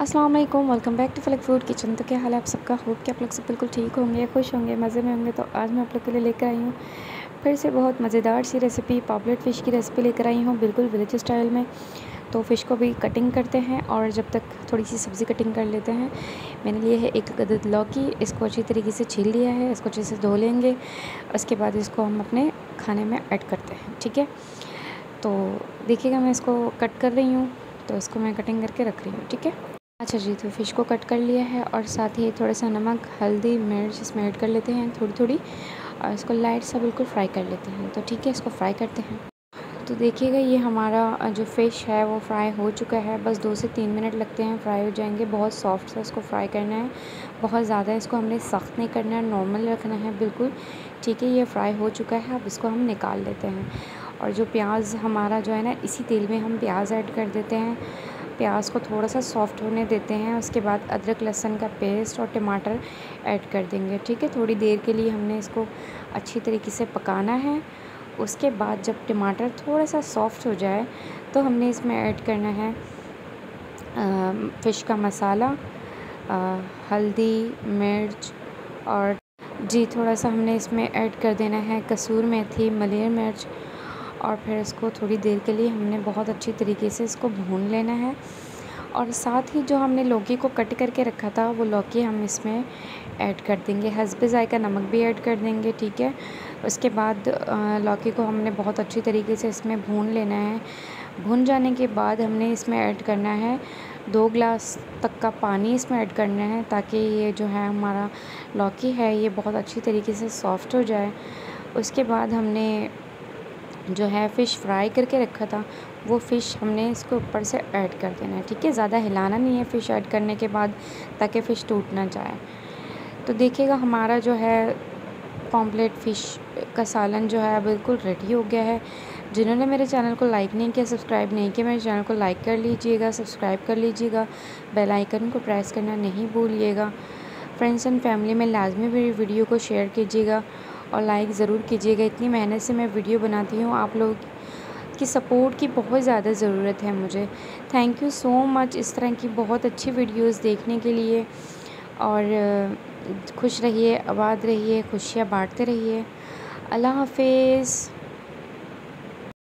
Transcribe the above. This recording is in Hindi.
अस्सलाम वालेकुम welcome back to Falak food kitchen तो क्या हाल है आप सबका? होप कि आप लोग सब बिल्कुल ठीक होंगे, खुश होंगे, मज़े में होंगे। तो आज मैं आप लोग के लिए लेकर आई हूँ फिर से बहुत मज़ेदार सी रेसिपी पॉपलेट फ़िश की रेसिपी लेकर आई हूँ, बिल्कुल विलेज स्टाइल में। तो फ़िश को भी कटिंग करते हैं और जब तक थोड़ी सी सब्ज़ी कटिंग कर लेते हैं, मैंने लिए है एक गदद लौकी, इसको अच्छी तरीके से छील लिया है, इसको अच्छे से धो लेंगे, उसके बाद इसको हम अपने खाने में ऐड करते हैं, ठीक है? तो देखिएगा मैं इसको कट कर रही हूँ तो इसको मैं कटिंग करके रख रही हूँ, ठीक है? अच्छा जी तो फ़िश को कट कर लिया है और साथ ही थोड़ा सा नमक, हल्दी, मिर्च इसमें ऐड कर लेते हैं थोड़ी थोड़ी और इसको लाइट सा बिल्कुल फ्राई कर लेते हैं। तो ठीक है, इसको फ्राई करते हैं। तो देखिएगा ये हमारा जो फ़िश है वो फ्राई हो चुका है। बस दो से तीन मिनट लगते हैं फ्राई हो जाएँगे। बहुत सॉफ्ट सा इसको फ्राई करना है। बहुत ज़्यादा इसको हमने सख्त नहीं करना है नॉर्मल रखना है, बिल्कुल। ठीक है, ये फ्राई हो चुका है। अब इसको हम निकाल लेते हैं। और जो प्याज हमारा जो है ना, इसी तेल में हम प्याज ऐड कर देते हैं। प्याज को थोड़ा सा सॉफ्ट होने देते हैं उसके बाद अदरक लहसुन का पेस्ट और टमाटर ऐड कर देंगे ठीक है? थोड़ी देर के लिए हमने इसको अच्छी तरीके से पकाना है। उसके बाद जब टमाटर थोड़ा सा सॉफ्ट हो जाए तो हमने इसमें ऐड करना है फ़िश का मसाला आ, हल्दी मिर्च और जी थोड़ा सा हमने इसमें ऐड कर देना है कसूर मेथी मलेर मिर्च और फिर इसको थोड़ी देर के लिए हमने बहुत अच्छी तरीके से इसको भून लेना है। और साथ ही जो हमने लौकी को कट करके रखा था, वो लौकी हम इसमें ऐड कर देंगे। हसब ज़ायका नमक भी ऐड कर देंगे, ठीक है? उसके बाद लौकी को हमने बहुत अच्छी तरीके से इसमें भून लेना है। भून जाने के बाद हमने इसमें ऐड करना है दो ग्लास तक का पानी इसमें ऐड करना है, ताकि ये जो है हमारा लौकी है, ये बहुत अच्छी तरीके से सॉफ़्ट हो जाए। उसके बाद हमने जो है फ़िश फ्राई करके रखा था, वो फ़िश हमने इसके ऊपर से ऐड कर देना है, ठीक है? ज़्यादा हिलाना नहीं है फ़िश ऐड करने के बाद, ताकि फ़िश टूट ना जाए। तो देखिएगा हमारा जो है पॉम्पलेट फ़िश का सालन जो है बिल्कुल रेडी हो गया है। जिन्होंने मेरे चैनल को लाइक नहीं किया, सब्सक्राइब नहीं किया, मेरे चैनल को लाइक कर लीजिएगा, सब्सक्राइब कर लीजिएगा, बेल आइकन को प्रेस करना नहीं भूलिएगा। फ्रेंड्स एंड फैमिली में लाजमी मेरी वीडियो को शेयर कीजिएगा। और लाइक ज़रूर कीजिएगा। इतनी मेहनत से मैं वीडियो बनाती हूँ। आप लोग की सपोर्ट की बहुत ज़्यादा ज़रूरत है मुझे। थैंक यू सो मच इस तरह की बहुत अच्छी वीडियोस देखने के लिए। और, खुश रहिए, आबाद रहिए, खुशियाँ बांटते रहिए। अल्लाह हाफिज़।